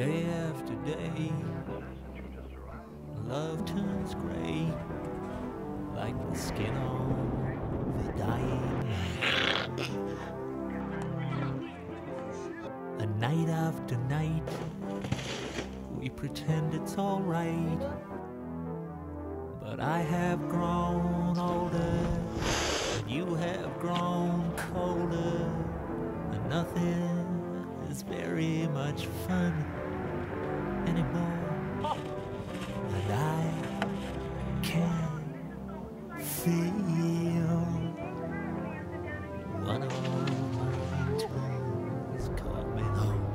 Day after day, love turns gray like the skin on the dying. And night after night, we pretend it's alright. But I have grown older, and you have grown colder, and nothing is very much fun feel one of my toes coming home.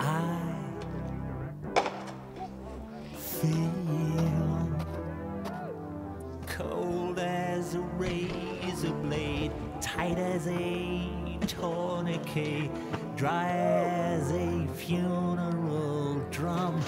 I feel cold as a razor blade, tight as a tourniquet, dry as a funeral drum.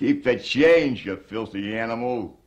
Keep the change, you filthy animal.